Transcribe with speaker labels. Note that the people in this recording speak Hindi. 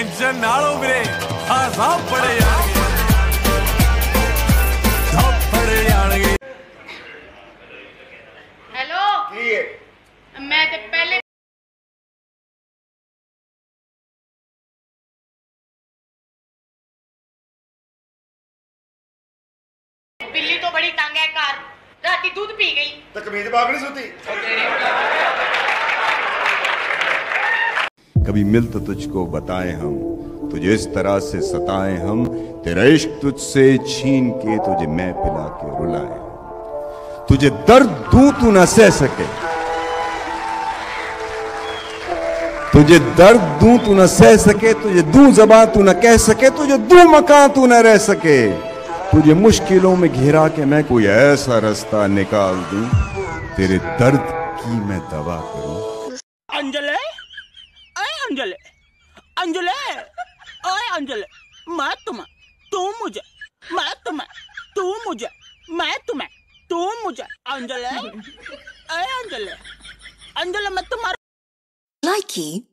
Speaker 1: ਟੈਨਸ਼ਨ ਨਾ ਲਓ ਵੀਰੇ ਆ ਸਭ ਪੜੇ ਜਾਣਗੇ ਸਭ ਪੜੇ ਜਾਣਗੇ
Speaker 2: ਹੈਲੋ
Speaker 3: ਕੀ ਹੈ
Speaker 2: ਮੈਂ ਤੇ ਪਹਿਲੇ ਬਿੱਲੀ ਤੋਂ ਬੜੀ ਤੰਗ ਹੈ ਘਰ ਰਾਤੀ ਦੁੱਧ ਪੀ ਗਈ
Speaker 3: ਤਾਂ ਕਮੀਜ਼ ਬਾਗ ਨਹੀਂ ਸੁੱਤੀ
Speaker 4: कभी मिल तो तुझको बताएँ हम, तुझे इस तरह से सताएँ हम, तेरा इश्क तुझसे छीन के तुझे मैं पिला के रुलाए। तुझे दर्द दूँ तू न सह सके। तुझे दर्द दूँ तू न सह सके, तुझे दू जबा तू ना कह सके, तुझे दू मकान तू न रह सके। तुझे मुश्किलों में घिरा के मैं कोई ऐसा रास्ता निकाल दूँ, तेरे दर्द की मैं दवा करूँ।
Speaker 5: अंजले? अंजले अंजलि ओए अंजलि, मैं तुम्हें, तू मुझे, मैं तुम्हें, तू मुझे, मैं तुम्हें, तू मुझे। अंजलि ओए अंजलि अंजलि, मैं तुम्हारा
Speaker 6: Likey